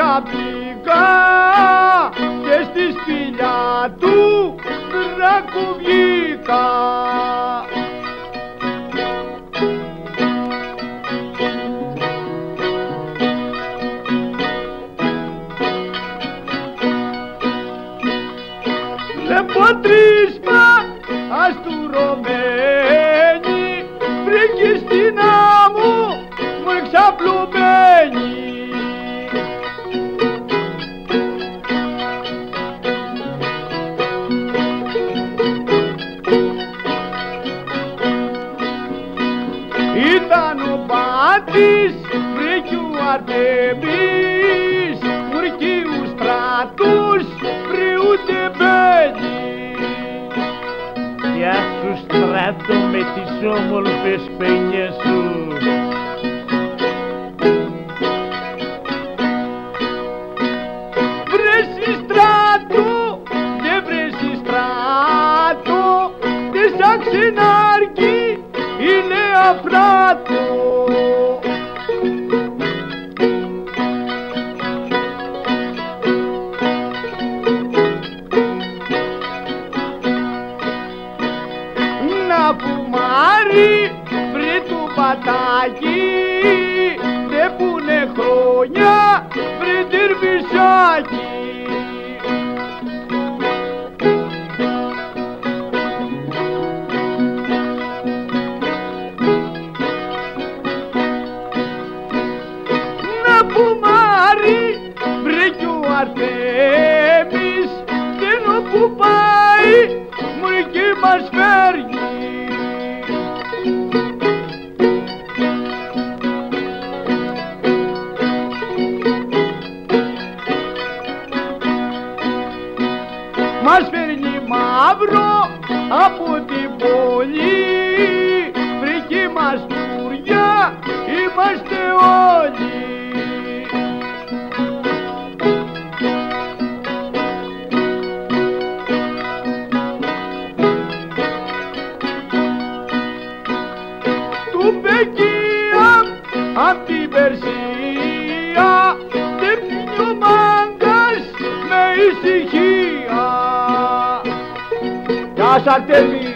χαπήκα και στη σπηλιά του βγήκα. Λεποτρίσμα αστουρωμένη βρήκε στην άμμο Ήταν ο πάτης βρήκε ο Αρτεμής μουρκίου στρατούς βρει μπαίνει Γεια σου στράτο με τις όμορφες πένιες σου. Βρέσει στράτο και βρέσει στράτο τι σαν ξενάρκι είναι αφράτο Να φουμάρει βρει του πατάκι δεν πουνε χρόνια βρει τυρβισάκι Αρτέμις και όπου πάει μου εκεί μας φέρνει. Μας φέρνει μαύρο από την πόλη Του Πεκία απ' την Περσία δεν πίνει ο μάγκας με ησυχία. Γεια σας Αρτέμι.